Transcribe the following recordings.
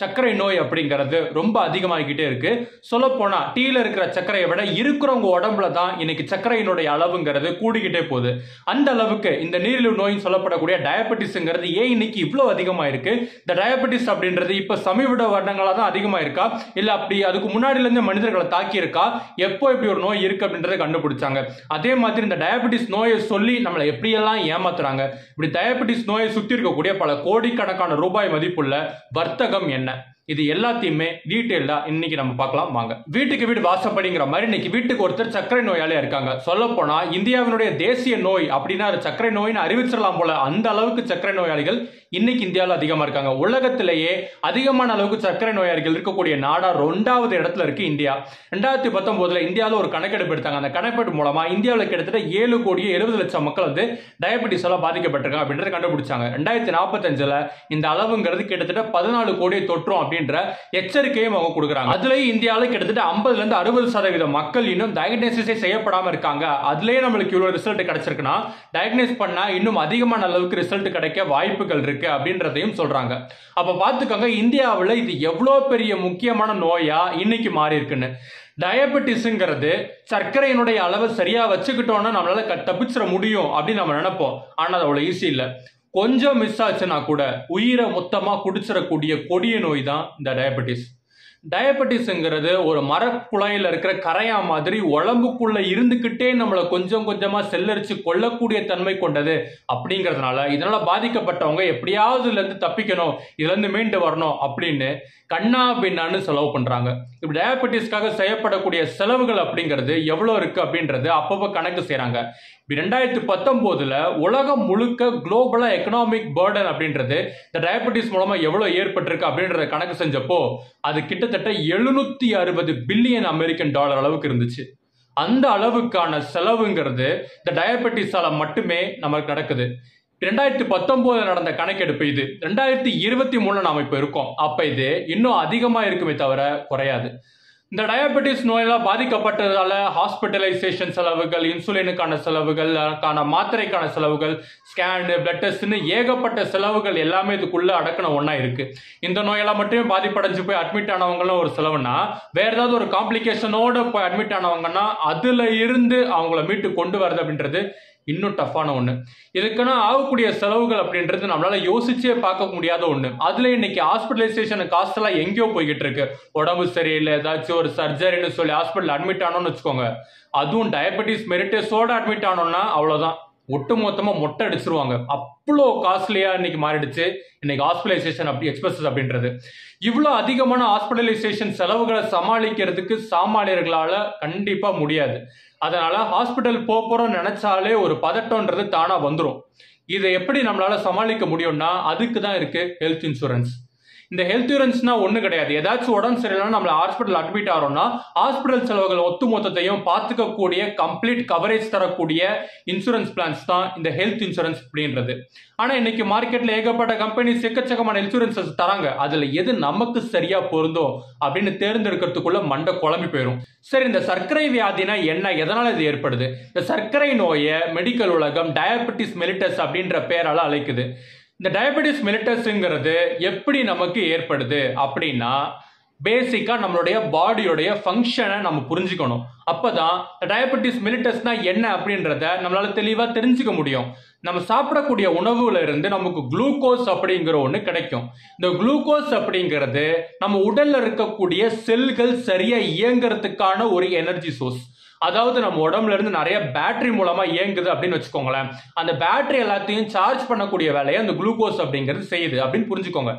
சர்க்கரை நோய் அப்படிங்கிறது ரொம்ப அதிகமாகிக்கிட்டே இருக்கு. சொல்ல போனா டீல இருக்கிற சர்க்கரையை விட இருக்கிறவங்க உடம்புல தான் இன்னைக்கு சர்க்கரையினுடைய அளவுங்கிறது கூடிக்கிட்டே போகுது. அந்த அளவுக்கு இந்த நீரிழிவு நோயின் சொல்லப்படக்கூடிய டயபெட்டிஸ்ங்கிறது ஏன் இன்னைக்கு இவ்வளோ அதிகமாக இருக்கு இந்த டயபெட்டிஸ் அப்படின்றது இப்ப சமீப வருடங்களாக தான் அதிகமாக இருக்கா இல்லை அப்படி அதுக்கு முன்னாடிலேருந்து மனிதர்களை தாக்கி இருக்கா எப்போ இப்படி ஒரு நோய் இருக்கு அப்படின்றத கண்டுபிடிச்சாங்க. அதே மாதிரி இந்த டயபெட்டிஸ் நோயை சொல்லி நம்மளை எப்படியெல்லாம் ஏமாத்துறாங்க? இப்படி டயபெட்டிஸ் நோயை சுற்றி இருக்கக்கூடிய பல கோடிக்கணக்கான ரூபாய் மதிப்புள்ள வர்த்தகம் என்ன? இது எல்லாத்தையுமே டீட்டெயிலா இன்னைக்கு நம்ம பார்க்கலாம். வாங்க. வீட்டுக்கு வீடு வாசப்படிங்கிற மாதிரி இன்னைக்கு வீட்டுக்கு ஒருத்தர் சர்க்கரை நோயாளியா இருக்காங்க. சொல்ல போனா இந்தியாவினுடைய தேசிய நோய் அப்படின்னா சர்க்கரை நோய்னு அறிவிச்சிடலாம் போல அந்த அளவுக்கு சர்க்கரை நோயாளிகள் இன்னைக்கு இந்தியாவில் அதிகமாக இருக்காங்க. உலகத்திலேயே அதிகமான அளவுக்கு சர்க்கரை நோயாளிகள் இருக்கக்கூடிய நாடா ரெண்டாவது இடத்துல இருக்கு இந்தியா. ரெண்டாயிரத்தி பத்தொன்பதுல இந்தியாவில் ஒரு கணக்கெடுப்பு எடுத்தாங்க. அந்த கணக்கெடுப்பு மூலமா இந்தியாவில் கிட்டத்தட்ட ஏழு கோடியே எழுபது லட்சம் மக்கள் வந்து டயபெட்டிஸால் பாதிக்கப்பட்டிருக்காங்க அப்படின்றத கண்டுபிடிச்சாங்க. ரெண்டாயிரத்தி நாற்பத்தஞ்சில் இந்த அளவுங்கிறது கிட்டத்தட்ட பதினாலு கோடியை தொற்றும் அப்படின்ற எச்சரிக்கையும் அவங்க கொடுக்குறாங்க. அதுலேயும் இந்தியாவில் கிட்டத்தட்ட ஐம்பதுலேருந்து அறுபது சதவீத மக்கள் இன்னும் டயக்னோசிஸே செய்யப்படாமல் இருக்காங்க. அதுலேயே நம்மளுக்கு இவ்வளோ ரிசல்ட் கிடைச்சிருக்குன்னா டயக்னைஸ் பண்ணால் இன்னும் அதிகமான அளவுக்கு ரிசல்ட் கிடைக்க வாய்ப்புகள் இருக்கு. அப்படின்றதையும் சொல்றாங்க. அப்ப பாத்துக்கோங்க இந்தியாவில் இது எவ்வளவு பெரிய முக்கியமான நோயா இன்னைக்கு மாறி இருக்குன்னு. டயபெட்டிஸுங்கிறது சர்க்கரையினுடைய அளவை சரியா வச்சுக்கிட்டோம்னா நம்மளால தப்பிச்சிட முடியும் அப்படின்னு நம்ம நினைப்போம். ஆனா அது அவ்வளவு ஈஸி இல்ல. கொஞ்சம் மிஸ் ஆச்சுன்னா கூட உயிரை மொத்தமா குடிச்சிடக்கூடிய கொடிய நோய் தான் இந்த டயபெட்டிஸ். டயபெட்டிஸ்ங்கிறது ஒரு மரக்குழாயில் இருக்கிற கரையா மாதிரி உடம்புக்குள்ள இருந்துக்கிட்டே நம்மளை கொஞ்சம் கொஞ்சமாக செல்லரிச்சு கொள்ளக்கூடிய தன்மை கொண்டது அப்படிங்கிறதுனால இதனால பாதிக்கப்பட்டவங்க எப்படியாவது இருந்து தப்பிக்கணும் இதுலேருந்து மீண்டு வரணும் அப்படின்னு கண்ணா பின்னான்னு செலவு பண்ணுறாங்க இப்படி டயபெட்டிஸ்க்காக செய்யப்படக்கூடிய செலவுகள் அப்படிங்கிறது எவ்வளோ இருக்குது அப்படின்றது அப்பப்போ கணக்கு செய்கிறாங்க இப்படி ரெண்டாயிரத்தி பத்தொம்போதில் உலகம் முழுக்க குளோபலாக எக்கனாமிக் பேர்டன் அப்படின்றது இந்த டயபெட்டிஸ் மூலமாக எவ்வளோ ஏற்பட்டிருக்கு அப்படின்றத கணக்கு செஞ்சப்போ அது கிட்ட கிட்டத்தட்ட எழுநூத்தி அறுபது பில்லியன் அமெரிக்கன் டாலர் அளவுக்கு இருந்துச்சு. அந்த அளவுக்கான செலவுங்கிறது இந்த டயபெட்டிஸால மட்டுமே நமக்கு நடக்குது. ரெண்டாயிரத்தி பத்தொன்பதுல நடந்த கணக்கெடுப்பு இது. ரெண்டாயிரத்தி இருபத்தி மூணுல நாம இப்ப இருக்கோம். அப்ப இது இன்னும் அதிகமா இருக்குமே தவிர குறையாது. இந்த டயபெட்டிஸ் நோயெல்லாம் பாதிக்கப்பட்டதால ஹாஸ்பிட்டலைசேஷன் செலவுகள் இன்சுலினுக்கான செலவுகள் அதுக்கான மாத்திரைக்கான செலவுகள் ஸ்கேனு பிளட் டெஸ்ட்னு ஏகப்பட்ட செலவுகள் எல்லாமே இதுக்குள்ளே அடக்கின ஒன்றா இருக்குது இந்த நோயெல்லாம் மட்டுமே பாதிப்படைஞ்சு போய் அட்மிட் ஆனவங்களும் ஒரு செலவுனா வேறு ஏதாவது ஒரு காம்ப்ளிகேஷனோடு போய் அட்மிட் ஆனவங்கன்னா அதில் இருந்து அவங்கள மீட்டு கொண்டு வரது அப்படின்றது இன்னும் டஃப்பான ஒன்று இதுக்குன்னா ஆகக்கூடிய செலவுகள் அப்படின்றது நம்மளால யோசிச்சே பார்க்க முடியாத ஒன்று அதில் இன்னைக்கு ஹாஸ்பிட்டலைசேஷன் காஸ்ட் எல்லாம் எங்கேயோ போய்கிட்டு இருக்கு. உடம்பு சரியில்லை ஏதாச்சும் ஒரு சர்ஜரின்னு சொல்லி ஹாஸ்பிட்டல் அட்மிட் ஆனோம்னு வச்சுக்கோங்க. அதுவும் டயபெட்டிஸ் மெரிட்டஸோட அட்மிட் ஆனோம்னா அவ்வளோதான் ஒட்டு மொத்தமாக மொட்டை அடிச்சிருவாங்க. அவ்வளோ காஸ்ட்லியாக இன்னைக்கு மாறிடுச்சு. இன்னைக்கு ஹாஸ்பிட்டலைசேஷன் அப்படி எக்ஸ்பென்சஸ் அப்படின்றது. இவ்வளோ அதிகமான ஹாஸ்பிட்டலைசேஷன் செலவுகளை சமாளிக்கிறதுக்கு சாமானியர்களால் கண்டிப்பாக முடியாது. அதனால் ஹாஸ்பிட்டல் போக நினச்சாலே ஒரு பதட்டம்ன்றது தானாக வந்துடும் இதை எப்படி நம்மளால் சமாளிக்க முடியும்னா அதுக்கு தான் இருக்குது ஹெல்த் இன்சூரன்ஸ் இந்த ஹெல்த் இன்சூரன்ஸ்னா ஒன்றும் கிடையாது. ஏதாச்சும் உடம்பு சரியில்லைனா நம்மளை ஹாஸ்பிட்டல் அட்மிட் ஆகிறோம்னா ஹாஸ்பிட்டல் செலவுகள் ஒத்து மொத்தத்தையும் பார்த்துக்கக்கூடிய கம்ப்ளீட் கவரேஜ் தரக்கூடிய இன்சூரன்ஸ் பிளான்ஸ் தான் இந்த ஹெல்த் இன்சூரன்ஸ் அப்படின்றது. ஆனால் இன்னைக்கு மார்க்கெட்டில் ஏகப்பட்ட கம்பெனிஸ் எக்கச்சக்கமான இன்சூரன்சஸ் தராங்க. அதில் எது நமக்கு சரியாக பொருந்தும் அப்படின்னு தேர்ந்தெடுக்கிறதுக்குள்ள மண்டை குழம்பி போயிடும் சரி இந்த சர்க்கரை வியாதினா என்ன? எதனால் இது ஏற்படுது? இந்த சர்க்கரை நோயை மெடிக்கல் உலகம் டயபெட்டிஸ் மெலிட்டஸ் அப்படின்ற பேரால் அழைக்குது. இந்த டயபெட்டிஸ் மெலிட்டஸ்ங்கிறது எப்படி நமக்கு ஏற்படுது அப்படின்னா பேசிக்காக நம்மளுடைய பாடியோடைய ஃபங்க்ஷனை நம்ம புரிஞ்சுக்கணும். அப்போ தான் டயபெட்டிஸ் மெலிட்டஸ்னா என்ன அப்படின்றத நம்மளால் தெளிவாக தெரிஞ்சுக்க முடியும். நம்ம சாப்பிடக்கூடிய உணவுல இருந்து நமக்கு குளுக்கோஸ் அப்படிங்கிற ஒன்று கிடைக்கும். இந்த குளுக்கோஸ் அப்படிங்கிறது நம்ம உடல்ல இருக்கக்கூடிய செல்கள் சரியாக இயங்குறதுக்கான ஒரு எனர்ஜி சோர்ஸ் அதாவது நம்ம உடம்புல இருந்து நிறைய பேட்டரி மூலமா இயங்குது அப்படின்னு வச்சுக்கோங்களேன். அந்த பேட்டரி எல்லாத்தையும் சார்ஜ் பண்ணக்கூடிய வேலையை அந்த குளுக்கோஸ் அப்படிங்கிறது செய்யுது அப்படின்னு புரிஞ்சுக்கோங்க.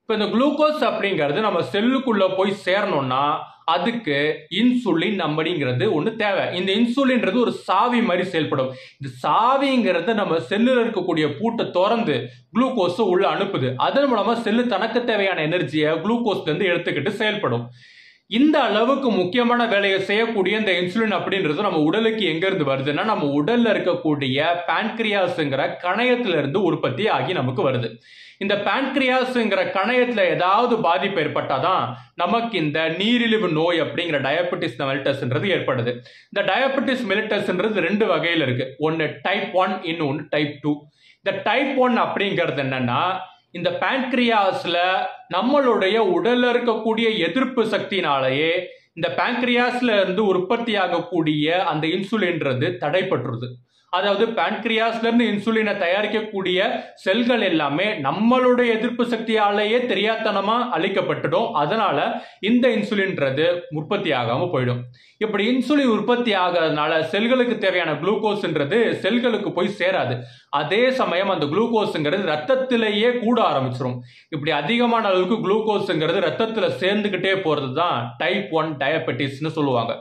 இப்போ இந்த குளுக்கோஸ் அப்படிங்கிறது நம்ம செல்லுக்குள்ள போய் சேரணும்னா அதுக்கு இன்சுலின் அப்படிங்கிறது ஒன்று தேவை. இந்த இன்சுலின்றது ஒரு சாவி மாதிரி செயல்படும். இந்த சாவிங்கிறது நம்ம செல்லுல இருக்கக்கூடிய பூட்டை திறந்து குளுக்கோஸை உள்ள அனுப்புது. அதன் மூலமா செல்லு தனக்கு தேவையான எனர்ஜியை குளுக்கோஸ்ல இருந்து எடுத்துக்கிட்டு செயல்படும். இந்த அளவுக்கு முக்கியமான வேலையை செய்யக்கூடிய இந்த இன்சுலின் அப்படின்றது நம்ம உடலுக்கு எங்க இருந்து வருதுன்னா நம்ம உடல்ல இருக்கக்கூடிய பான்கிரியாஸ்ங்கிற கணையத்துல இருந்து உற்பத்தி ஆகி நமக்கு வருது. இந்த பான்கிரியாஸ்ங்கிற கணையத்துல ஏதாவது பாதிப்பு ஏற்பட்டாதான் நமக்கு இந்த நீரிழிவு நோய் அப்படிங்கிற டயபெட்டிஸ் மெலிட்டஸ்ன்றது ஏற்படுது. இந்த டயபெட்டிஸ் மெலிட்டஸ்ன்றது ரெண்டு வகையில் இருக்கு. ஒன்னு டைப் ஒன் இன்னொன்று டைப் டூ இந்த டைப் ஒன் அப்படிங்கிறது என்னன்னா இந்த பேன்க்ரியாஸ்ல நம்மளுடைய உடல்ல இருக்கக்கூடிய எதிர்ப்பு சக்தினாலேயே இந்த பேன்க்ரியாஸ்ல இருந்து உற்பத்தி ஆகக்கூடிய அந்த இன்சுலின்றது தடைப்பட்டுருது அதாவது பேன்க்ரியாஸ்லேருந்து இன்சுலினை தயாரிக்கக்கூடிய செல்கள் எல்லாமே நம்மளுடைய எதிர்ப்பு சக்தியாலேயே தெரியாதனமாக அழிக்கப்பட்டுடும். அதனால இந்த இன்சுலின்றது உற்பத்தி ஆகாமல் போயிடும். இப்படி இன்சுலின் உற்பத்தி ஆகிறதுனால செல்களுக்கு தேவையான குளுக்கோஸ்ன்றது செல்களுக்கு போய் சேராது. அதே சமயம் அந்த குளுக்கோஸுங்கிறது ரத்தத்திலேயே கூட ஆரம்பிச்சிடும் இப்படி அதிகமான அளவுக்கு குளுக்கோஸுங்கிறது ரத்தத்தில் சேர்ந்துக்கிட்டே போகிறது தான் டைப் ஒன் டயபெட்டிஸ்னு சொல்லுவாங்க.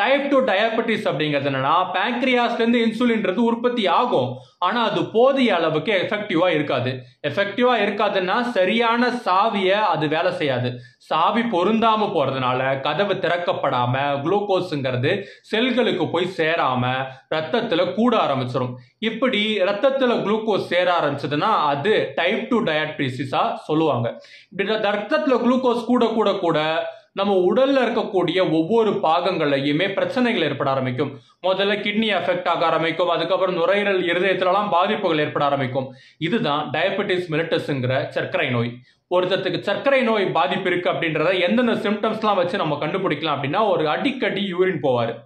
டைப் டூ டயபெட்டிஸ் அப்படிங்கிறது என்னன்னா பேங்க்ரியாஸ்லேருந்து இன்சுலின்றது உற்பத்தி ஆகும். ஆனால் அது போதிய அளவுக்கு எஃபெக்டிவாக இருக்காது. எஃபெக்டிவாக இருக்காதுன்னா சரியான சாவியை அது வேலை செய்யாது. சாவி பொருந்தாமல் போகிறதுனால கதவு திறக்கப்படாமல் குளுக்கோஸுங்கிறது செல்களுக்கு போய் சேராமல் ரத்தத்தில் கூட ஆரம்பிச்சிடும் இப்படி ரத்தத்தில் குளுக்கோஸ் சேர ஆரம்பிச்சதுன்னா அது டைப் டூ டயபெட்டிஸா சொல்லுவாங்க. இப்படி ரத்தத்தில் குளுக்கோஸ் கூட கூட கூட நம்ம உடல்ல இருக்கக்கூடிய ஒவ்வொரு பாகங்களையுமே பிரச்சனைகள் ஏற்பட ஆரம்பிக்கும். முதல்ல கிட்னி எஃபெக்ட் ஆக ஆரம்பிக்கும். அதுக்கப்புறம் நுரையீரல் இருதயத்திலலாம் பாதிப்புகள் ஏற்பட ஆரம்பிக்கும். இதுதான் டயபெட்டிஸ் மெலிட்டஸ்ங்கிற சர்க்கரை நோய். ஒருத்தருக்கு சர்க்கரை நோய் பாதிப்பு இருக்கு அப்படின்றத எந்தெந்த சிம்டம்ஸ்லாம் வச்சு நம்ம கண்டுபிடிக்கலாம் அப்படின்னா ஒரு அடிக்கடி யூரின் போவார்.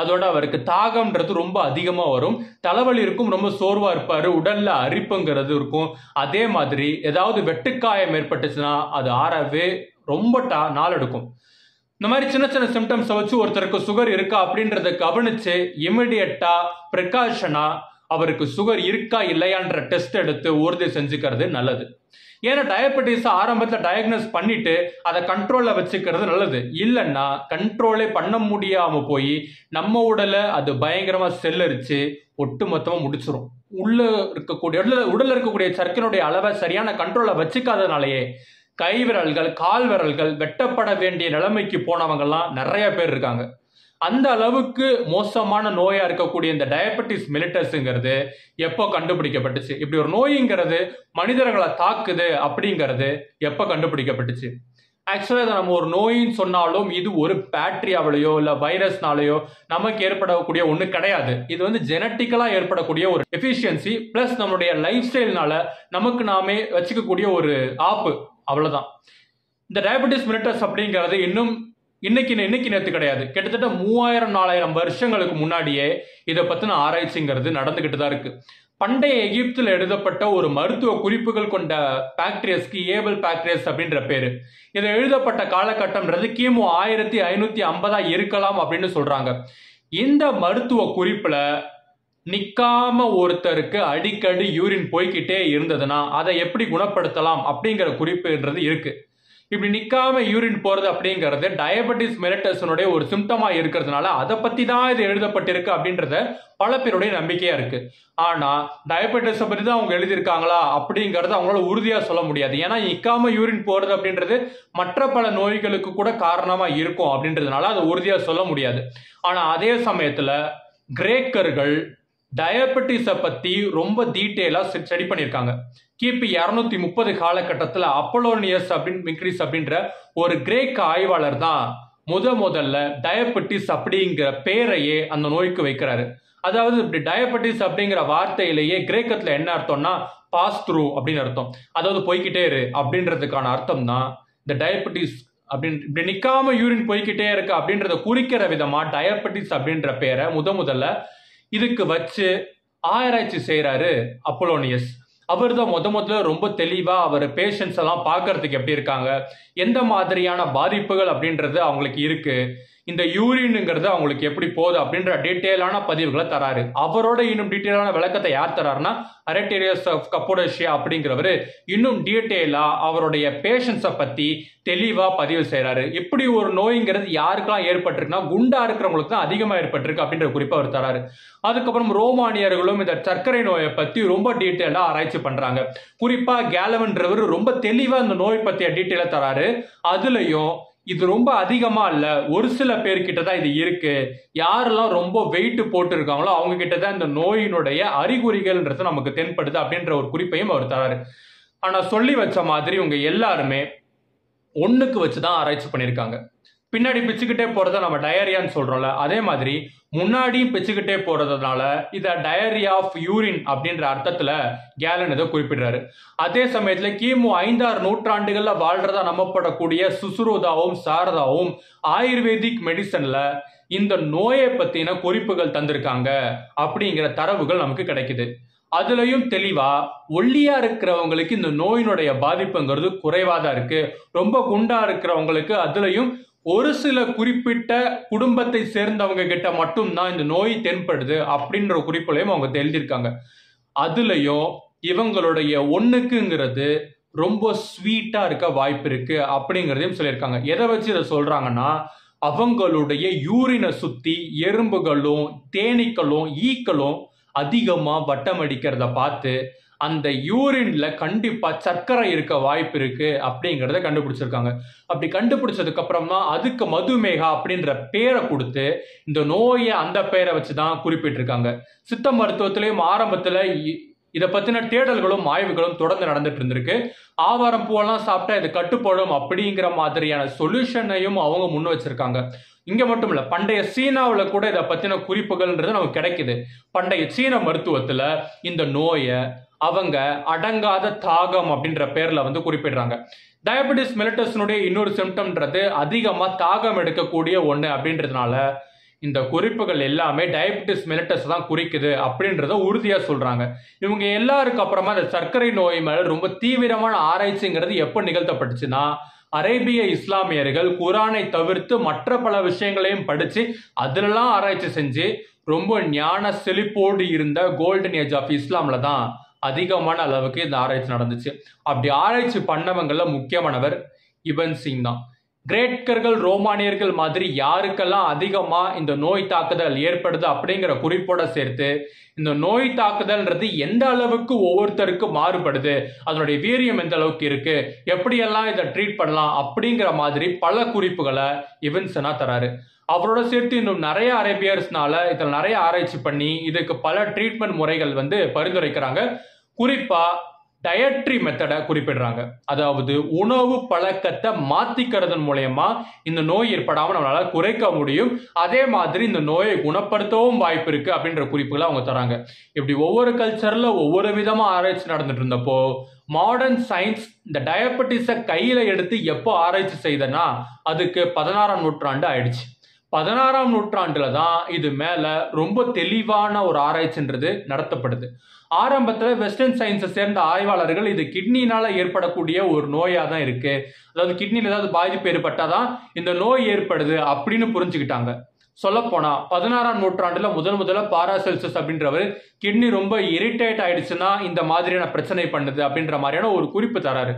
அதோட அவருக்கு தாகம்ன்றது ரொம்ப அதிகமாக வரும். தலைவலி இருக்கும் ரொம்ப சோர்வாக இருப்பார். உடலில் அரிப்புங்கிறது இருக்கும். அதே மாதிரி ஏதாவது வெட்டுக்காயம் ஏற்பட்டுச்சுன்னா அது ஆறவே ரொம்ப டா நாள் எடுக்கும் இந்த மாதிரி சின்ன சின்ன சிம்டம்ஸை வச்சு ஒருத்தருக்கு சுகர் இருக்கா அப்படின்றத கவனிச்சு இமிடியட்டா ப்ரிகாஷனா அவருக்கு சுகர் இருக்கா இல்லையான்ற டெஸ்ட் எடுத்து உறுதி செஞ்சுக்கிறது நல்லது. ஏன்னா டயபெட்டிஸை ஆரம்பத்தில் டயக்னோஸ் பண்ணிட்டு அதை கண்ட்ரோலில் வச்சுக்கிறது நல்லது. இல்லைன்னா கண்ட்ரோலே பண்ண முடியாமல் போய் நம்ம உடலை அது பயங்கரமாக செல்லரிச்சு ஒட்டு மொத்தமாக முடிச்சிடும் உள்ள இருக்கக்கூடிய உடல்ல உடலில் இருக்கக்கூடிய சர்க்கினுடைய அளவை சரியான கண்ட்ரோலை வச்சுக்காதனாலேயே கை விரல்கள் கால் விரல்கள் வெட்டப்பட வேண்டிய நிலைமைக்கு போனவங்கெல்லாம் நிறைய பேர் இருக்காங்க. அந்த அளவுக்கு மோசமான நோயாக இருக்கக்கூடிய இந்த டயபெட்டிஸ் மிலிட்டஸ்ங்கிறது எப்போ கண்டுபிடிக்கப்பட்டுச்சு? இப்படி ஒரு நோய்ங்கிறது மனிதர்களை தாக்குது அப்படிங்கிறது எப்போ கண்டுபிடிக்கப்பட்டுச்சு? ஆக்சுவலாக இதை நம்ம ஒரு நோயின்னு சொன்னாலும் இது ஒரு பேக்டீரியாவிலையோ இல்லை வைரஸ்னாலேயோ நமக்கு ஏற்படக்கூடிய ஒன்று கிடையாது. இது வந்து ஜெனட்டிக்கலாக ஏற்படக்கூடிய ஒரு எஃபிஷியன்சி ப்ளஸ் நம்மளுடைய லைஃப் ஸ்டைல்னால நமக்கு நாமே வச்சுக்கக்கூடிய ஒரு ஆப்பு. அவ்வளவுதான். இந்த டயபெட்டிஸ் மிலிட்டஸ் அப்படிங்கிறது இன்னும் இன்னைக்கு இன்னைக்கு நேற்று கிடையாது. கிட்டத்தட்ட மூவாயிரம் நாலாயிரம் வருஷங்களுக்கு முன்னாடியே இதை பத்தின ஆராய்ச்சிங்கிறது நடந்துகிட்டு தான் இருக்கு. பண்டைய எகிப்தில் எழுதப்பட்ட ஒரு மருத்துவ குறிப்புகள் கொண்ட பாக்டீரியஸ்க்கு ஏபல் பாக்டீரியஸ் அப்படின்ற பேரு. இதை எழுதப்பட்ட காலகட்டம்ன்றது கிமு ஆயிரத்தி ஐநூத்தி ஐம்பதா இருக்கலாம் அப்படின்னு சொல்றாங்க. இந்த மருத்துவ குறிப்புல நிக்காம ஒருத்தருக்கு அடிக்கடி யூரின் போய்கிட்டே இருந்ததுன்னா அதை எப்படி குணப்படுத்தலாம் அப்படிங்கிற குறிப்புன்றது இருக்கு. இப்படி நிக்காம யூரின் போறது அப்படிங்கிறது டயபெட்டிஸ் மெலிட்டஸனுடைய ஒரு சிம்டமா இருக்கிறதுனால அதை பத்தி தான் இது எழுதப்பட்டிருக்கு அப்படின்றத பல பேருடைய நம்பிக்கையா இருக்கு. ஆனா டயபெட்டிஸை பத்தி தான் அவங்க எழுதியிருக்காங்களா அப்படிங்கறத அவங்களால உறுதியா சொல்ல முடியாது. ஏன்னா நிக்காம யூரின் போறது அப்படின்றது மற்ற பல நோய்களுக்கு கூட காரணமா இருக்கும் அப்படின்றதுனால அதை உறுதியா சொல்ல முடியாது. ஆனா அதே சமயத்துல கிரேக்கர்கள் டயபெட்டிஸை பற்றி ரொம்ப டீட்டெயிலாக ஸ்டடி பண்ணியிருக்காங்க. கிபி இரநூத்தி முப்பது காலகட்டத்தில் அப்பலோனியஸ் அப்படின்னு மிக்ரிஸ் அப்படின்ற ஒரு கிரேக்க ஆய்வாளர் தான் முத முதல்ல டயபெட்டிஸ் அப்படிங்கிற பேரையே அந்த நோய்க்கு வைக்கிறாரு. அதாவது இப்படி டயபெட்டிஸ் அப்படிங்கிற வார்த்தையிலேயே கிரேக்கத்தில் என்ன அர்த்தம்னா பாஸ் த்ரூ அப்படின்னு அர்த்தம். அதாவது போய்கிட்டே இரு அப்படின்றதுக்கான அர்த்தம் தான் இந்த டயபெட்டிஸ் அப்படின்னு இப்படி நிற்காம யூரின் போய்கிட்டே இருக்கு அப்படின்றத குறிக்கிற விதமா டயபெட்டிஸ் அப்படின்ற பேரை முத முதல்ல இதுக்கு வச்சு ஆராய்ச்சி செய்கிறாரு அப்போலோனியஸ். அவர் தான் முத முதல்ல ரொம்ப தெளிவாக அவர் பேஷண்ட்ஸ் எல்லாம் பார்க்கறதுக்கு எப்படி இருக்காங்க எந்த மாதிரியான பாதிப்புகள் அப்படின்றது அவங்களுக்கு இருக்குது இந்த யூரினுங்கிறது அவங்களுக்கு எப்படி போகுது அப்படின்ற டீட்டெயிலான பதிவுகளை தராரு. அவரோட இன்னும் டீட்டெயிலான விளக்கத்தை யார் தராருன்னா அரட்டேரியஸ் ஆஃப் கப்போடோஷியா அப்படிங்கிறவர் இன்னும் டீட்டெயிலா அவருடைய பேஷன்ஸை பத்தி தெளிவா பதிவு செய்யறாரு இப்படி ஒரு நோய்ங்கிறது யாருக்கெல்லாம் ஏற்பட்டிருக்குன்னா குண்டா இருக்கிறவங்களுக்கு தான் அதிகமா ஏற்பட்டிருக்கு அப்படின்ற குறிப்பை அவர் தராரு. அதுக்கப்புறம் ரோமானியர்களும் இந்த சர்க்கரை நோயை பத்தி ரொம்ப டீட்டெயிலா ஆராய்ச்சி பண்றாங்க. குறிப்பா கேலவன்றவர் ரொம்ப தெளிவா இந்த நோய் பத்திய டீட்டெயில தராரு. அதுலயும் இது ரொம்ப அதிகமா இல்ல. ஒரு சில பேர்கிட்ட தான் இது இருக்கு. யாரெல்லாம் ரொம்ப வெயிட் போட்டிருக்காங்களோ அவங்க கிட்ட தான் இந்த நோயினுடைய அறிகுறிகள்ன்றது நமக்கு தென்படுது அப்படின்ற ஒரு குறிப்பையும் அவர் தராரு. ஆனா சொல்லி வச்ச மாதிரி இவங்க எல்லாருமே ஒண்ணுக்கு வச்சு தான் ஆராய்ச்சி பண்ணியிருக்காங்க பின்னாடி பிச்சுக்கிட்டே போறத நம்ம டயரியான்னு சொல்றோம்ல அதே மாதிரி முன்னாடியும் பிச்சுக்கிட்டே போறதுனால இத டயரி ஆஃப் யூரின் அப்படின்ற அர்த்தத்துல கேலன் இதை குறிப்பிடுறாரு. அதே சமயத்துல கிமு ஐந்தாறு நூற்றாண்டுகள்ல வாழ்றதா நம்பப்படக்கூடிய சுசுரோதாவும் சாரதாவும் ஆயுர்வேதிக் மெடிசன்ல இந்த நோயை பத்தின குறிப்புகள் தந்திருக்காங்க அப்படிங்கிற தரவுகள் நமக்கு கிடைக்குது. அதுலயும் தெளிவா ஒல்லியா இருக்கிறவங்களுக்கு இந்த நோயினுடைய பாதிப்புங்கிறது குறைவா தான் இருக்கு. ரொம்ப குண்டா இருக்கிறவங்களுக்கு அதுலயும் ஒரு சில குறிப்பிட்ட குடும்பத்தை சேர்ந்தவங்க கிட்ட மட்டும்தான் இந்த நோய் தென்படுது அப்படின்ற குறிப்புலையும் அவங்க எழுதியிருக்காங்க. அதுலயும் இவங்களுடைய ஒண்ணுக்குங்கிறது ரொம்ப ஸ்வீட்டா இருக்க வாய்ப்பு இருக்கு அப்படிங்கிறதையும் சொல்லியிருக்காங்க. எதை வச்சு இதை சொல்றாங்கன்னா அவங்களுடைய யூரினை சுத்தி எறும்புகளும் தேனீக்களும் ஈக்களும் அதிகமா வட்டம் அடிக்கிறத பார்த்து அந்த யூரின்ல கண்டிப்பா சர்க்கரை இருக்க வாய்ப்பு இருக்கு அப்படிங்கிறத கண்டுபிடிச்சிருக்காங்க. அப்படி கண்டுபிடிச்சதுக்கு அப்புறமா அதுக்கு மதுமேகா அப்படின்ற பேரை கொடுத்து இந்த நோயை அந்த பேரை வச்சு தான் குறிப்பிட்டிருக்காங்க. சித்த மருத்துவத்திலையும் ஆரம்பத்துல இ- இதை பத்தின தேடல்களும் ஆய்வுகளும் தொடர்ந்து நடந்துட்டு இருந்திருக்கு. ஆவாரம் பூவெல்லாம் சாப்பிட்டா இது கட்டுப்படும் அப்படிங்கிற மாதிரியான சொல்யூஷனையும் அவங்க முன் வச்சிருக்காங்க. இங்க மட்டும் இல்ல பண்டைய சீனாவில் கூட இதை பத்தின குறிப்புகள்ன்றது நமக்கு கிடைக்குது. பண்டைய சீன மருத்துவத்துல இந்த நோயை அவங்க அடங்காத தாகம் அப்படின்ற பேர்ல வந்து குறிப்பிடுறாங்க. டயபெட்டிஸ் மெலிட்டஸ்னுடைய இன்னொரு சிம்டம்ன்றது அதிகமாக தாகம் எடுக்கக்கூடிய ஒன்று அப்படின்றதுனால இந்த குறிப்புகள் எல்லாமே டயபெட்டிஸ் மெலிட்டஸ் தான் குறிக்குது அப்படின்றத உறுதியாக சொல்கிறாங்க இவங்க எல்லாருக்கு அப்புறமா இந்த சர்க்கரை நோய் மேலே ரொம்ப தீவிரமான ஆராய்ச்சிங்கிறது எப்போ நிகழ்த்தப்பட்டுச்சுன்னா அரேபிய இஸ்லாமியர்கள் குரானை தவிர்த்து மற்ற பல விஷயங்களையும் படித்து அதிலெல்லாம் ஆராய்ச்சி செஞ்சு ரொம்ப ஞான செழிப்போடு இருந்த கோல்டன் ஏஜ் ஆஃப் இஸ்லாமில் தான் அதிகமான அளவுக்கு இந்த ஆராய்ச்சி நடந்துச்சு. அப்படி ஆராய்ச்சி பண்ணவங்கள முக்கியமானவர் இபன் சிங் தான். கிரேட்கர்கள் ரோமானியர்கள் மாதிரி யாருக்கெல்லாம் அதிகமா இந்த நோய் தாக்குதல் ஏற்படுது அப்படிங்கிற குறிப்போட சேர்த்து இந்த நோய் தாக்குதல்ன்றது எந்த அளவுக்கு ஒவ்வொருத்தருக்கு மாறுபடுது அதனுடைய வீரியம் எந்த அளவுக்கு இருக்கு எப்படியெல்லாம் இதை ட்ரீட் பண்ணலாம் அப்படிங்கிற மாதிரி பல குறிப்புகளை இவன்சனா தராரு. அவரோட சேர்த்து இன்னும் நிறைய அரேபியர்ஸ்னால இதில் நிறைய ஆராய்ச்சி பண்ணி இதுக்கு பல ட்ரீட்மெண்ட் முறைகள் வந்து பரிந்துரைக்கிறாங்க. குறிப்பாக டயட்ரி மெத்தடை குறிப்பிடுறாங்க. அதாவது உணவு பழக்கத்தை மாத்திக்கிறதன் மூலயமா இந்த நோய் ஏற்படாமல் நம்மளால குறைக்க முடியும். அதே மாதிரி இந்த நோயை குணப்படுத்தவும் வாய்ப்பு இருக்கு அப்படின்ற குறிப்புகளை அவங்க தராங்க. இப்படி ஒவ்வொரு கல்ச்சர்ல ஒவ்வொரு விதமா ஆராய்ச்சி நடந்துட்டு இருந்தப்போ மாடர்ன் சயின்ஸ் இந்த டயபெட்டிஸை கையில எடுத்து எப்போ ஆராய்ச்சி செய்தனா அதுக்கு பதினாறாம் நூற்றாண்டு ஆயிடுச்சு. பதினாறாம் நூற்றாண்டுல தான் இது மேல ரொம்ப தெளிவான ஒரு ஆராய்ச்சின்றது நடத்தப்படுது. ஆரம்பத்துல வெஸ்டர்ன் சயின்ஸை சேர்ந்த ஆய்வாளர்கள் இது கிட்னினால ஏற்படக்கூடிய ஒரு நோயா தான் இருக்கு. அதாவது கிட்னில ஏதாவது பாதிப்பு ஏற்பட்டாதான் இந்த நோய் ஏற்படுது அப்படின்னு புரிஞ்சுக்கிட்டாங்க. சொல்லப்போனா பதினாறாம் நூற்றாண்டுல முதல் முதல்ல பாராசெல்சஸ் அப்படின்றவர் கிட்னி ரொம்ப இரிட்டேட் ஆயிடுச்சுன்னா இந்த மாதிரியான பிரச்சனை பண்ணுது அப்படின்ற மாதிரியான ஒரு குறிப்பு தராரு.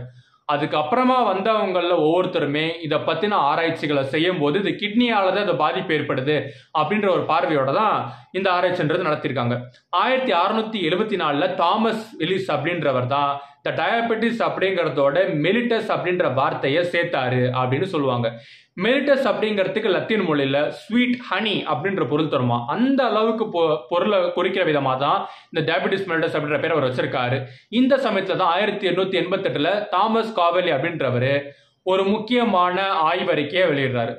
அதுக்கப்புறமா வந்தவங்களில் ஒவ்வொருத்தருமே இதை பற்றின ஆராய்ச்சிகளை செய்யும் போது இது கிட்னியால் தான் இந்த பாதிப்பு ஏற்படுது அப்படின்ற ஒரு பார்வையோட தான் இந்த ஆராய்ச்சின்றது நடத்தியிருக்காங்க ஆயிரத்தி அறுநூத்தி எழுபத்தி நாலில் தாமஸ் வில்லிஸ் அப்படின்றவர் தான் இந்த டயபெட்டிஸ் அப்படிங்கிறதோட மெலிட்டஸ் அப்படின்ற வார்த்தையை சேர்த்தாரு அப்படின்னு சொல்லுவாங்க. மெல்டஸ் அப்படிங்கிறதுக்கு லத்தீன் மொழியில் ஸ்வீட் ஹனி அப்படின்ற பொருள் தருமா? அந்த அளவுக்கு பொ- பொருளை குறிக்கிற விதமாக தான் இந்த டயபிட்டிஸ் மெல்டஸ் அப்படின்ற பேர் அவர் வச்சிருக்காரு. இந்த சமயத்தில் தான் ஆயிரத்தி எண்ணூத்தி எண்பத்தெட்டுல தாமஸ் காவலி அப்படின்றவர் ஒரு முக்கியமான ஆய்வறிக்கையை வெளியிடுறாரு.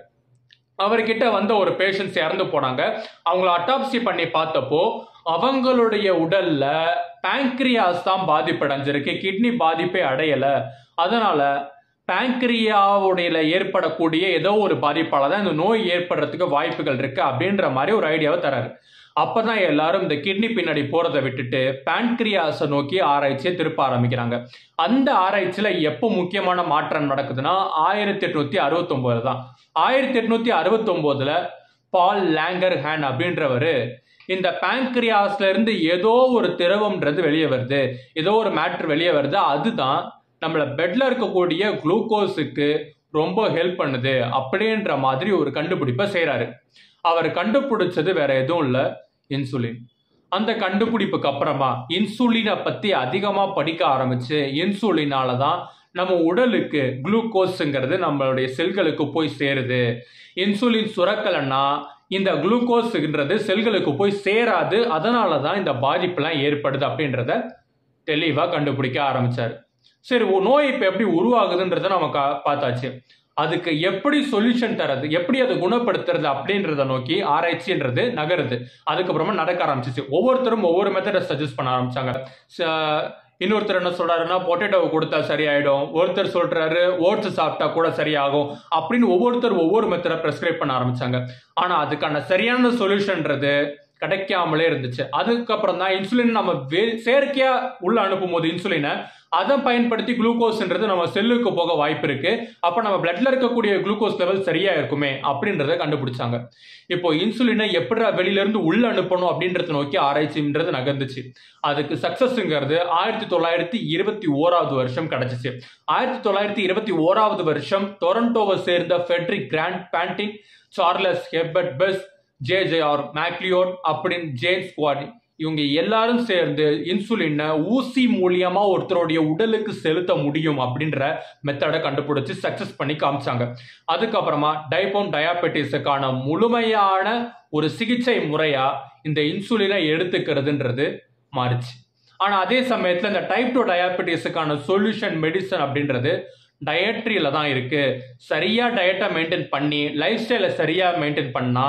அவர்கிட்ட வந்த ஒரு பேஷண்ட்ஸ் இறந்து போனாங்க. அவங்கள அட்டாப்சி பண்ணி பார்த்தப்போ அவங்களுடைய உடல்ல பேங்க்ரியாஸ் தான் பாதிப்படைஞ்சிருக்கு கிட்னி பாதிப்பே அடையல. அதனால பேங்க்ரியாவுடையில ஏற்படக்கூடிய ஏதோ ஒரு பாதிப்பால தான் இந்த நோய் ஏற்படுறதுக்கு வாய்ப்புகள் இருக்கு அப்படின்ற மாதிரி ஒரு ஐடியாவை தராரு. அப்பதான் எல்லாரும் இந்த கிட்னி பின்னாடி போறதை விட்டுட்டு பேன்கிரியாஸை நோக்கி ஆராய்ச்சியை திருப்ப ஆரம்பிக்கிறாங்க. அந்த ஆராய்ச்சியில எப்போ முக்கியமான மாற்றம் நடக்குதுன்னா ஆயிரத்தி எட்நூத்தி அறுபத்தொம்போது தான். ஆயிரத்தி எட்நூத்தி அறுபத்தொம்போதில் பால் லேங்கர் ஹேன் அப்படின்றவரு இந்த பேங்க்ரியாஸ்ல இருந்து ஏதோ ஒரு திரவம்ன்றது வெளியே வருது. ஏதோ ஒரு மேட்ரு வெளியே வருது. அதுதான் நம்மள பெட்ல இருக்கக்கூடிய குளுக்கோஸுக்கு ரொம்ப ஹெல்ப் பண்ணுது அப்படின்ற மாதிரி ஒரு கண்டுபிடிப்பை செய்கிறாரு அவர் கண்டுபிடிச்சது வேற எதுவும் இல்லை இன்சுலின் அந்த கண்டுபிடிப்புக்கு அப்புறமா இன்சுலினை பற்றி அதிகமாக படிக்க ஆரம்பிச்சு இன்சுலினால தான் நம்ம உடலுக்கு குளுக்கோஸுங்கிறது நம்மளுடைய செல்களுக்கு போய் சேருது. இன்சுலின் சுரக்கலைன்னா இந்த குளுக்கோஸுன்றது செல்களுக்கு போய் சேராது அதனால தான் இந்த பாதிப்புலாம் ஏற்படுது அப்படின்றத தெளிவாக கண்டுபிடிக்க ஆரம்பிச்சார். சரி நோய் இப்போ எப்படி உருவாகுதுன்றத நம்ம கா- பார்த்தாச்சு. அதுக்கு எப்படி சொல்யூஷன் தரது எப்படி அதை குணப்படுத்துறது அப்படின்றத நோக்கி ஆராய்ச்சின்றது நகருது. அதுக்கப்புறமா நடக்க ஆரம்பிச்சிச்சு. ஒவ்வொருத்தரும் ஒவ்வொரு மெத்தடை சஜஸ்ட் பண்ண ஆரம்பிச்சாங்க. இன்னொருத்தர் என்ன சொல்றாருன்னா பொட்டேட்டோவை கொடுத்தா சரியாயிடும். ஒருத்தர் சொல்றாரு ஓட்ஸ் சாப்பிட்டா கூட சரியாகும். அப்படின்னு ஒவ்வொருத்தர் ஒவ்வொரு மெத்தடை ப்ரெஸ்கிரைப் பண்ண ஆரம்பிச்சாங்க. ஆனா அதுக்கான சரியான சொல்யூஷன்ன்றது கிடைக்காமலே இருந்துச்சு. அதுக்கப்புறம் தான் இன்சுலின் நம்ம வே- செயற்கையாக உள்ள அனுப்பும் போது இன்சுலினை அதை பயன்படுத்தி குளுக்கோஸ்ன்றது நம்ம செல்லுக்கு போக வாய்ப்பு இருக்கு. அப்ப நம்ம பிளட்ல இருக்கக்கூடிய குளுக்கோஸ் லெவல் சரியா இருக்குமே அப்படின்றத கண்டுபிடிச்சாங்க. இப்போ இன்சுலினை எப்படி வெளியிலேருந்து உள்ள அனுப்பணும் அப்படின்றத நோக்கி ஆராய்ச்சின்றது நகர்ந்துச்சு. அதுக்கு சக்சஸ்ங்கிறது ஆயிரத்தி தொள்ளாயிரத்தி இருபத்தி ஓராவது வருஷம் கிடைச்சிச்சு. ஆயிரத்தி தொள்ளாயிரத்தி இருபத்தி ஓராவது வருஷம் டொரண்டோவை சேர்ந்த Frederick Grant Banting Charles Herbert Best J J R Macleod அப்படின்னு ஜேம்ஸ் குவாடி இவங்க எல்லாரும் சேர்ந்து இன்சுலினை ஊசி மூலியமா ஒருத்தருடைய உடலுக்கு செலுத்த முடியும் அப்படின்ற மெத்தடை கண்டுபிடிச்சு சக்சஸ் பண்ணி காமிச்சாங்க. அதுக்கப்புறமா டைபோன் டயாபெட்டிஸுக்கான முழுமையான ஒரு சிகிச்சை முறையா இந்த இன்சுலினை எடுத்துக்கிறதுன்றது மாறுச்சு. ஆனா அதே சமயத்துல இந்த டைப் டூ டயாபெட்டிஸுக்கான சொல்யூஷன் மெடிசன் அப்படின்றது டயட்ரியில தான் இருக்கு. சரியா டயட்டை மெயின்டைன் பண்ணி லைஃப் ஸ்டைலை சரியா மெயின்டைன் பண்ணா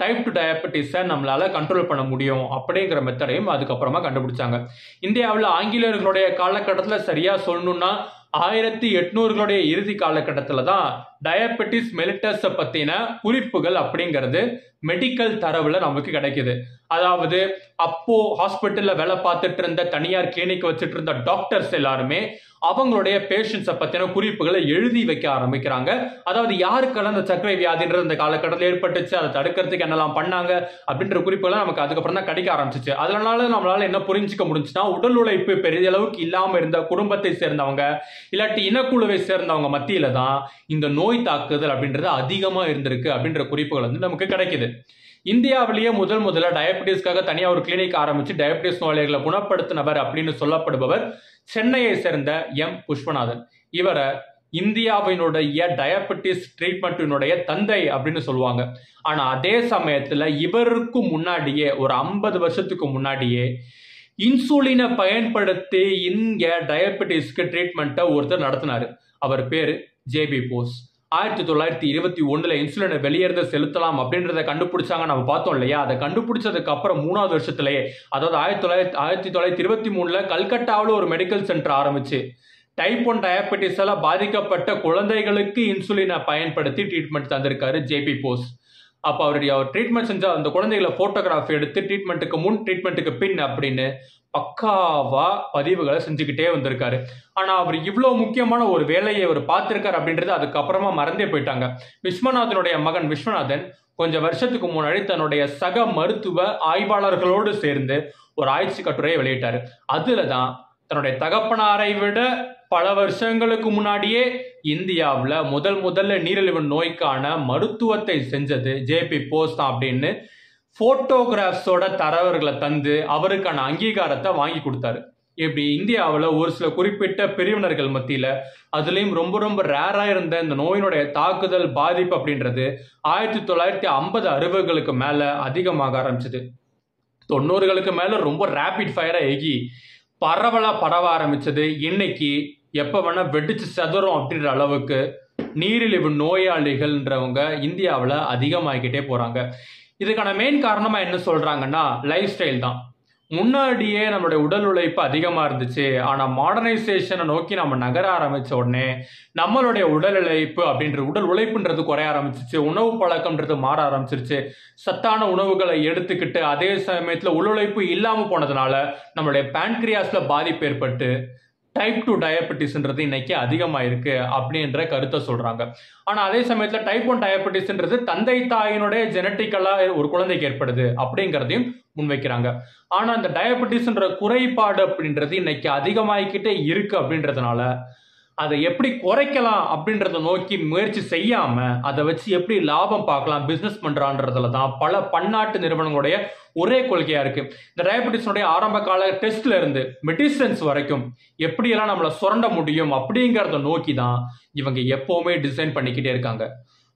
டைப் டு டயபெட்டிஸை நம்மளால் கண்ட்ரோல் பண்ண முடியும் அப்படிங்கிற மெத்தடையும் அதுக்கப்புறமா கண்டுபிடிச்சாங்க. இந்தியாவில் ஆங்கிலேயர்களுடைய காலகட்டத்தில் சரியாக சொல்லணும்னா ஆயிரத்தி எட்நூறுகளுடைய இறுதி காலகட்டத்தில் தான் டயபெட்டிஸ் மெலிட்டஸை பற்றின குறிப்புகள் அப்படிங்கிறது மெடிக்கல் தரவில் நமக்கு கிடைக்குது. அதாவது அப்போ ஹாஸ்பிட்டலில் வேலை பார்த்துட்டு இருந்த தனியார் கிளினிக் வச்சுட்டு இருந்த டாக்டர்ஸ் எல்லாருமே அவங்களுடைய பேஷண்ட்ஸை பற்றின குறிப்புகளை எழுதி வைக்க ஆரம்பிக்கிறாங்க. அதாவது யாருக்கெல்லாம் இந்த சர்க்கரை வியாதின்றது இந்த காலகட்டத்தில் ஏற்பட்டுச்சு அதை தடுக்கிறதுக்கு என்னெல்லாம் பண்ணாங்க அப்படின்ற குறிப்புகள்லாம் நமக்கு அதுக்கப்புறம் தான் கிடைக்க ஆரம்பிச்சிச்சு. அதனால நம்மளால என்ன புரிஞ்சுக்க முடிஞ்சுன்னா உடல் உழைப்பு பெரிய அளவுக்கு இருந்த குடும்பத்தை சேர்ந்தவங்க இல்லாட்டி இனக்குழுவை சேர்ந்தவங்க மத்தியில தான் இந்த நோய் நோய் தாக்குதல் அப்படின்றது அதிகமா இருந்திருக்கு அப்படின்ற குறிப்புகள் வந்து நமக்கு கிடைக்குது. இந்தியாவிலேயே முதல் முதல்ல டயபெட்டிஸ்க்காக தனியாக ஒரு கிளினிக் ஆரம்பித்து டயபெட்டிஸ் நோயாளிகளை குணப்படுத்தினவர் அப்படின்னு சொல்லப்படுபவர் சென்னையை சேர்ந்த எம். புஷ்பநாதன். இவரை இந்தியாவினுடைய டயபெட்டிஸ் ட்ரீட்மெண்ட்டினுடைய தந்தை அப்படின்னு சொல்லுவாங்க. ஆனால் அதே சமயத்துல இவருக்கு முன்னாடியே ஒரு ஐம்பது வருஷத்துக்கு முன்னாடியே இன்சுலினை பயன்படுத்தி இங்கே டயபெட்டிஸ்க்கு ட்ரீட்மெண்ட்டை ஒருத்தர் நடத்தினாரு. அவர் பேர் ஜேபி போஸ். ஆயிரத்தி தொள்ளாயிரத்தி இருபத்தி ஒன்றில் இன்சுலினை வெளியேறத செலுத்தலாம் அப்படின்றத கண்டுபிடிச்சாங்க நம்ம பார்த்தோம் இல்லையா? அதை கண்டுபிடிச்சதுக்கு அப்புறம் மூணாவது வருஷத்துலயே அதாவது ஆயிரத்தி தொள்ளாயிரத்தி ஆயிரத்தி தொள்ளாயிரத்தி இருபத்தி மூணில் கல்கட்டாவில் ஒரு மெடிக்கல் சென்டர் ஆரம்பிச்சு. டைப் ஒன் டயபெட்டிஸால் பாதிக்கப்பட்ட குழந்தைகளுக்கு இன்சுலினை பயன்படுத்தி ட்ரீட்மெண்ட் தந்திருக்காரு ஜேபி போஸ் அப்போ அவருடைய அவர் ட்ரீட்மெண்ட் செஞ்சால் அந்த குழந்தைகளை ஃபோட்டோகிராஃபி எடுத்து ட்ரீட்மெண்ட்டுக்கு முன் ட்ரீட்மெண்ட்டுக்கு பின் அப்படின்னு பக்காவா பதிவுகளை செஞ்சுக்கிட்டே வந்திருக்காரு. ஆனா அவர் இவ்வளோ முக்கியமான ஒரு வேலையை அவர் பார்த்திருக்காரு அப்படின்றது அதுக்கப்புறமா மறந்தே போயிட்டாங்க. விஸ்வநாதனுடைய மகன் விஸ்வநாதன் கொஞ்சம் வருஷத்துக்கு முன்னாடி தன்னுடைய சக மருத்துவ ஆய்வாளர்களோடு சேர்ந்து ஒரு ஆய்ச்சி கட்டுரையை வெளியிட்டாரு. அதுல தான் தன்னுடைய தகப்பனாரை விட பல வருஷங்களுக்கு முன்னாடியே இந்தியாவில் முதல் முதல்ல நீரிழிவு நோய்க்கான மருத்துவத்தை செஞ்சது ஜேபி போஸ் தான் அப்படின்னு. போட்டோகிராஃப்ஸோட தரவர்களை தந்து அவருக்கான அங்கீகாரத்தை வாங்கி கொடுத்தாரு. இப்படி இந்தியாவில் ஒரு சில குறிப்பிட்ட பிரிவினர்கள் மத்தியில் அதுலேயும் ரொம்ப ரொம்ப ரேராக இருந்த இந்த நோயினுடைய தாக்குதல் பாதிப்பு அப்படின்றது ஆயிரத்தி தொள்ளாயிரத்தி ஐம்பது அறுபதுகளுக்கு மேலே அதிகமாக ஆரம்பிச்சது. தொண்ணூறுகளுக்கு மேலே ரொம்ப ரேபிட் ஃபயராக எகி பரவலாக பரவ ஆரம்பிச்சது. இன்னைக்கு எப்போ வேணால் வெடிச்சு செதறும் அப்படின்ற அளவுக்கு நீரிழிவு நோயாளிகள்ன்றவங்க இந்தியாவில் அதிகமாகிக்கிட்டே போகிறாங்க இதுக்கான மெயின் காரணமாக என்ன சொல்கிறாங்கன்னா லைஃப் ஸ்டைல் தான். முன்னாடியே நம்மளுடைய உடல் உழைப்பு அதிகமாக இருந்துச்சு. ஆனால் மாடர்னைசேஷனை நோக்கி நம்ம நகர ஆரம்பித்த உடனே நம்மளுடைய உடல் உழைப்பு அப்படின்ற உடல் உழைப்புன்றது குறைய ஆரம்பிச்சிச்சு. உணவு பழக்கம்ன்றது மாற ஆரம்பிச்சிருச்சு. சத்தான உணவுகளை எடுத்துக்கிட்டு அதே சமயத்தில் உடல் உழைப்பு இல்லாமல் போனதுனால நம்மளுடைய பேன்க்ரியாஸில் பாதிப்பு ஏற்பட்டு டைப் டூ டயபெட்டிஸ்ன்றது இன்னைக்கு அதிகமாக இருக்கு அப்படின்ற கருத்தை சொல்றாங்க. ஆனால் அதே சமயத்தில் டைப் ஒன் டயபெட்டிஸ்ன்றது தந்தை தாயினுடைய ஜெனட்டிக்கலாக ஒரு குழந்தைக்கு ஏற்படுது அப்படிங்கிறதையும் முன்வைக்கிறாங்க. ஆனால் அந்த டயபெட்டிஸ்ன்ற குறைபாடு அப்படின்றது இன்னைக்கு அதிகமாகிக்கிட்டே இருக்கு அப்படின்றதுனால அதை எப்படி குறைக்கலாம் அப்படின்றத நோக்கி முயற்சி செய்யாம அதை வச்சு எப்படி லாபம் பார்க்கலாம் பிசினஸ் பண்றான்றதுல தான் பல பன்னாட்டு நிறுவனங்களுடைய ஒரே கொள்கையா இருக்கு. இந்த டயபெட்டிஸனுடைய ஆரம்ப கால டெஸ்ட்ல இருந்து மெடிசன்ஸ் வரைக்கும் எப்படியெல்லாம் நம்மளை சுரண்ட முடியும் அப்படிங்கிறத நோக்கி தான் இவங்க எப்பவுமே டிசைன் பண்ணிக்கிட்டே இருக்காங்க.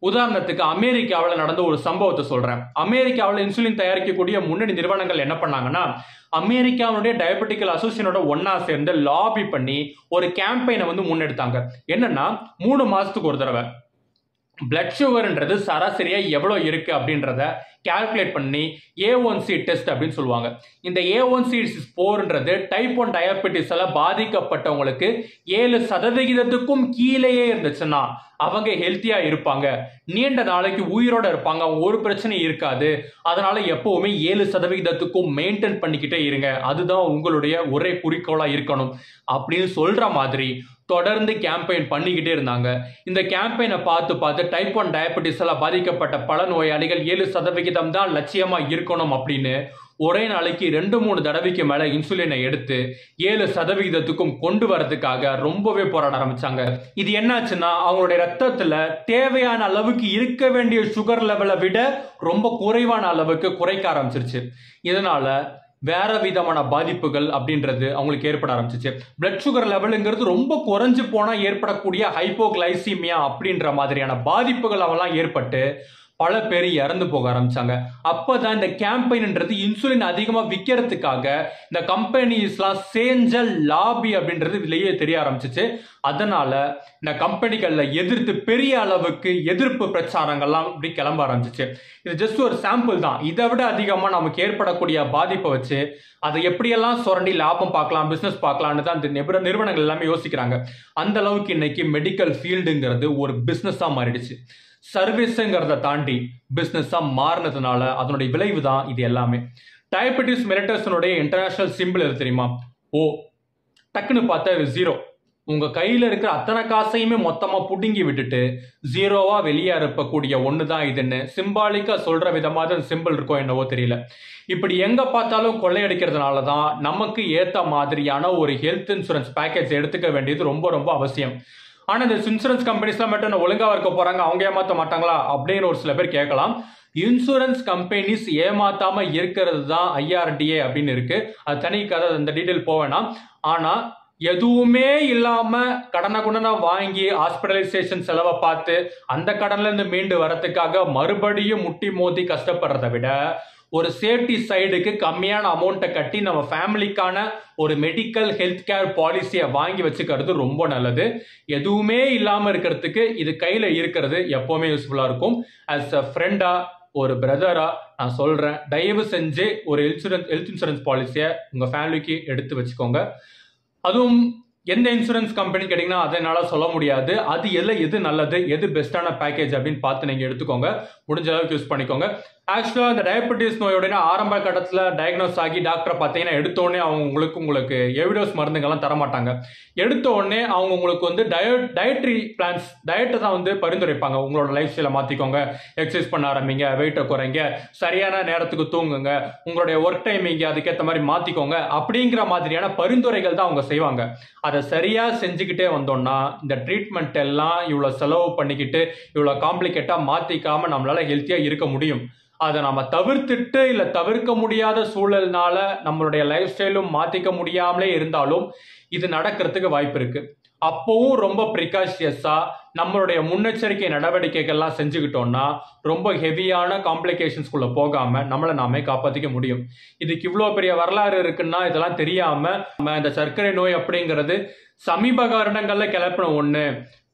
உதாரணத்துக்கு அமெரிக்காவில் நடந்த ஒரு சம்பவத்தை சொல்றேன். அமெரிக்காவில் இன்சுலின் தயாரிக்கக்கூடிய முன்னணி நிறுவனங்கள் என்ன பண்ணாங்கன்னா அமெரிக்காவுடைய டயபெட்டிக்கல் அசோசியனோட ஒன்னா சேர்ந்து லாபி பண்ணி ஒரு கேம்பெயினை வந்து முன்னெடுத்தாங்க. என்னன்னா மூணு மாசத்துக்கு ஒரு தடவை. பிளட் சுகர்ன்றது சராசரியாக எவ்வளோ இருக்குது அப்படின்றத கால்குலேட் பண்ணி ஏ ஒன் சி டெஸ்ட் அப்படின்னு சொல்லுவாங்க. இந்த ஏ ஒன் சி ஸ்போர்ன்றது டைப் ஒன் டயபெட்டிஸால் பாதிக்கப்பட்டவங்களுக்கு ஏழு சதவிகிதத்துக்கும் கீழேயே இருந்துச்சுன்னா அவங்க ஹெல்த்தியாக இருப்பாங்க. நீண்ட நாளைக்கு உயிரோட இருப்பாங்க. அவங்க ஒரு பிரச்சனையும் இருக்காது. அதனால எப்பவுமே ஏழு சதவிகிதத்துக்கும் மெயின்டைன் பண்ணிக்கிட்டே இருங்க. அதுதான் உங்களுடைய ஒரே குறிக்கோளாக இருக்கணும். அப்படின்னு சொல்கிற மாதிரி தொடர்ந்து கேம்பெயின் பண்ணிக்கிட்டே இருந்தாங்க. இந்த கேம்பெயினை பார்த்து பார்த்து டைப் ஒன் டயபெட்டிஸால் பாதிக்கப்பட்ட பல நோயாளிகள் ஏழு சதவிகிதம் தான் லட்சியமாக இருக்கணும் அப்படின்னு ஒரே நாளைக்கு ரெண்டு மூணு தடவைக்கு மேலே இன்சுலினை எடுத்து ஏழு சதவிகிதத்துக்கும் கொண்டு வரதுக்காக ரொம்பவே போராட ஆரம்பிச்சாங்க. இது என்னாச்சுன்னா அவங்களுடைய ரத்தத்தில் தேவையான அளவுக்கு இருக்க வேண்டிய சுகர் லெவலை விட ரொம்ப குறைவான அளவுக்கு குறைக்க ஆரம்பிச்சிருச்சு. இதனால வேற விதமான பாதிப்புகள் அப்படின்றது அவங்களுக்கு ஏற்பட ஆரம்பிச்சிச்சு. பிளட் சுகர் லெவலுங்கிறது ரொம்ப குறைஞ்சு போனால் ஏற்படக்கூடிய ஹைப்போகிளைசீமியா அப்படின்ற மாதிரியான பாதிப்புகள் அவெல்லாம் ஏற்பட்டு பல பேர் இறந்து போக ஆரம்பிச்சாங்க. அப்பதான் இந்த கேம்பெயின்ன்றது இன்சுலின் அதிகமா விற்கிறதுக்காக இந்த கம்பெனிஸ்லாம் சேஞ்ச லாபி அப்படின்றது இதுலயே தெரிய ஆரம்பிச்சிச்சு. அதனால இந்த கம்பெனிகள்ல எதிர்த்து பெரிய அளவுக்கு எதிர்ப்பு பிரச்சாரங்கள்லாம் இப்படி கிளம்ப ஆரம்பிச்சிச்சு. இது ஜஸ்ட் ஒரு சாம்பிள் தான். இதை விட அதிகமா நமக்கு ஏற்படக்கூடிய பாதிப்பை வச்சு அதை எப்படியெல்லாம் சுரண்டி லாபம் பார்க்கலாம் பிசினஸ் பார்க்கலாம்னு தான் இந்த நிபுண நிறுவனங்கள் எல்லாமே யோசிக்கிறாங்க. அந்த அளவுக்கு இன்னைக்கு மெடிக்கல் ஃபீல்டுங்கிறது ஒரு பிசினஸா மாறிடுச்சு. சர்வீஸுங்கிறத தாண்டி பிஸ்னஸாக மாறினதுனால அதனுடைய விளைவு தான் இது எல்லாமே. டயபெட்டிஸ் மெலிட்டஸனுடைய இன்டர்நேஷனல் சிம்பிள் எது தெரியுமா? ஓ டக்குன்னு பார்த்தா இது ஜீரோ உங்கள் கையில் இருக்கிற அத்தனை காசையுமே மொத்தமாக புடுங்கி விட்டுட்டு ஜீரோவாக வெளியே இருப்பக்கூடிய ஒன்று தான் இதுன்னு சிம்பாலிக்காக சொல்கிற விதமாக தான் சிம்பிள் இருக்கோ என்னவோ தெரியல. இப்படி எங்கே பார்த்தாலும் கொள்ளையடிக்கிறதுனால தான் நமக்கு ஏற்ற மாதிரியான ஒரு ஹெல்த் இன்சூரன்ஸ் பேக்கேஜ் எடுத்துக்க வேண்டியது ரொம்ப ரொம்ப அவசியம். ஆனால் இந்த இன்சூரன்ஸ் கம்பெனிஸ்லாம் மட்டும் நான் ஒழுங்காக இருக்க போகிறாங்க அவங்க ஏமாற்ற மாட்டாங்களா? அப்படின்னு ஒரு சில பேர் கேட்கலாம். இன்சூரன்ஸ் கம்பெனிஸ் ஏமாத்தாம இருக்கிறது தான் ஐஆர்டிஏ அப்படின்னு இருக்கு. அது தனி கதை அந்த டீட்டெயில் போவேணாம் ஆனால் எதுவுமே இல்லாம கடனை குடனை வாங்கி ஹாஸ்பிட்டலைசேஷன் செலவை பார்த்து அந்த கடன்ல இருந்து மீண்டு வரத்துக்காக மறுபடியும் முட்டி மோதி கஷ்டப்படுறதை விட ஒரு சேஃப்டி சைடுக்கு கம்மியான அமௌண்ட்டை கட்டி நம்ம ஃபேமிலிக்கான ஒரு மெடிக்கல் ஹெல்த் கேர் பாலிசியை வாங்கி வச்சுக்கிறது ரொம்ப நல்லது. எதுவுமே இல்லாமல் இருக்கிறதுக்கு இது கையில் இருக்கிறது எப்போவுமே யூஸ்ஃபுல்லாக இருக்கும். அஸ் அ ஃப்ரெண்டாக ஒரு பிரதரா நான் சொல்கிறேன் தயவு செஞ்சு ஒரு இன்சூரன்ஸ் ஹெல்த் இன்சூரன்ஸ் பாலிசியை உங்கள் ஃபேமிலிக்கு எடுத்து வச்சுக்கோங்க. அதுவும் எந்த இன்சூரன்ஸ் கம்பெனி கேட்டிங்கன்னா அதை என்னால் சொல்ல முடியாது. அது எல்லாம் எது நல்லது எது பெஸ்ட்டான பேக்கேஜ் அப்படின்னு பார்த்து நீங்கள் எடுத்துக்கோங்க. முடிஞ்ச அளவுக்கு யூஸ் பண்ணிக்கோங்க. ஆக்சுவலாக இந்த டயபெட்டிஸ் நோயோட ஆரம்ப கட்டத்தில் டயக்னோஸ் ஆகி டாக்டரை பார்த்தீங்கன்னா எடுத்தோடனே அவங்க உங்களுக்கு உங்களுக்கு எவிடோஸ் மருந்துங்கள்லாம் தர மாட்டாங்க எடுத்த உடனே அவங்க உங்களுக்கு வந்து டயட் டயட்ரி பிளான்ஸ் டயட்டை தான் வந்து பரிந்துரைப்பாங்க. உங்களோட லைஃப் ஸ்டைலை மாற்றிக்கோங்க எக்ஸசைஸ் பண்ண ஆரம்பிங்க வெயிட்டை குறைங்க சரியான நேரத்துக்கு தூங்குங்க உங்களுடைய ஒர்க் டைமிங்க அதுக்கேற்ற மாதிரி மாற்றிக்கோங்க அப்படிங்கிற மாதிரியான பரிந்துரைகள் தான் அவங்க செய்வாங்க. அதை சரியாக செஞ்சுக்கிட்டே வந்தோம்னா இந்த ட்ரீட்மெண்ட் எல்லாம் இவ்வளோ செலவு பண்ணிக்கிட்டு இவ்வளோ காம்ப்ளிகேட்டாக மாற்றிக்காமல் நம்மளால் ஹெல்த்தியாக இருக்க முடியும். அதை நம்ம தவிர்த்துட்டு இல்லை தவிர்க்க முடியாத சூழல்னால நம்மளுடைய லைஃப் ஸ்டைலும் மாற்றிக்க முடியாமலே இருந்தாலும் இது நடக்கிறதுக்கு வாய்ப்பு இருக்குது அப்போவும் ரொம்ப ப்ரிகாஷியஸாக நம்மளுடைய முன்னெச்சரிக்கை நடவடிக்கைகள்லாம் செஞ்சுக்கிட்டோம்னா ரொம்ப ஹெவியான காம்ப்ளிகேஷன்ஸ்குள்ளே போகாமல் நம்மளை நாமே காப்பாற்றிக்க முடியும். இதுக்கு இவ்வளோ பெரிய வரலாறு இருக்குன்னா இதெல்லாம் தெரியாமல் நம்ம இந்த சர்க்கரை நோய் அப்படிங்கிறது சமீப காரணங்களில் கிளப்பின ஒன்று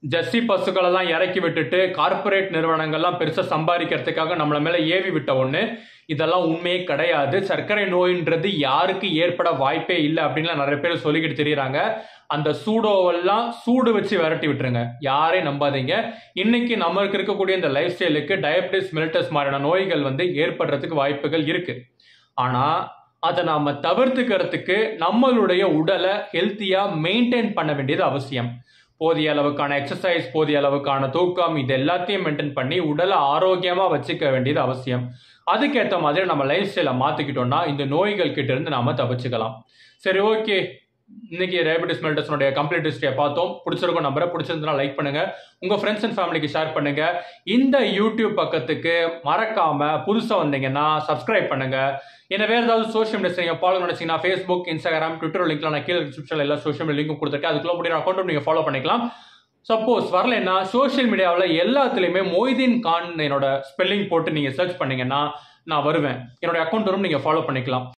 ஜஸ்டி பசுக்களெல்லாம் இறக்கி விட்டுட்டு கார்ப்பரேட் நிறுவனங்கள்லாம் பெருசாக சம்பாதிக்கிறதுக்காக நம்மளை மேலே ஏவி விட்ட ஒன்று இதெல்லாம் உண்மையே கிடையாது. சர்க்கரை நோயின்றது யாருக்கு ஏற்பட வாய்ப்பே இல்லை அப்படின்லாம் நிறைய பேர் சொல்லிக்கிட்டு தெரியுறாங்க. அந்த சூடோவெல்லாம் சூடு வச்சு விரட்டி விட்டுருங்க. யாரையும் நம்பாதீங்க. இன்னைக்கு நம்மளுக்கு இருக்கக்கூடிய இந்த லைஃப் ஸ்டைலுக்கு டயபிட்டிஸ் மிலிட்டஸ் மாதிரியான நோய்கள் வந்து ஏற்படுறதுக்கு வாய்ப்புகள் இருக்கு. ஆனால் அதை நாம் தவிர்த்துக்கிறதுக்கு நம்மளுடைய உடலை ஹெல்த்தியாக மெயின்டைன் பண்ண வேண்டியது அவசியம். போதிய அளவுக்கான எக்ஸசைஸ் போதிய அளவுக்கான தூக்கம் இது எல்லாத்தையும் மெயின்டைன் பண்ணி உடலை ஆரோக்கியமாக வச்சுக்க வேண்டியது அவசியம். அதுக்கேற்ற மாதிரி நம்ம லைஃப் ஸ்டைலை மாற்றிக்கிட்டோம்னா இந்த நோய்கள் கிட்ட இருந்து நாம தப்பிச்சுக்கலாம். சரி ஓகே இன்னைக்கு டயபெட்டிஸ் மெல்டர்ஸ்னுடைய கம்ப்ளீட் ஹிஸ்டரியை பார்த்தோம். பிடிச்சிருக்கும் நம்பரை பிடிச்சிருந்தனா லைக் பண்ணுங்க. உங்க ஃப்ரெண்ட்ஸ் அண்ட் ஃபேமிலிக்கு ஷேர் பண்ணுங்க. இந்த யூடியூப் பக்கத்துக்கு மறக்காம புதுசாக வந்தீங்கன்னா சப்ஸ்கிரைப் பண்ணுங்க. என்ன வேறு ஏதாவது சோஷியல் மீடியா நீங்கள் ஃபாலோ நினைச்சீங்கன்னா ஃபேஸ்புக் இன்ஸ்டாகிராம் ட்விட்டர் லிங்க்லாம் நான் கீழே டிஸ்கிரிப்ஷனில் எல்லா சோஷியல் மீடியா லிங்க்கும் கொடுத்துருக்கேன் அதுக்குள்ள முடியும் அக்கௌண்ட் நீங்கள் ஃபாலோ பண்ணிக்கலாம். சப்போஸ் வரலைன்னா சோஷியல் மீடியாவில் எல்லாத்துலேயுமே மொய்தீன் கான் என்னோட ஸ்பெல்லிங் போட்டு நீங்கள் சர்ச் பண்ணீங்கன்னா நான் வருவேன். என்னோட அக்கௌண்ட் வரும் நீங்கள் ஃபாலோ பண்ணிக்கலாம்.